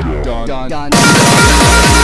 done, done. done.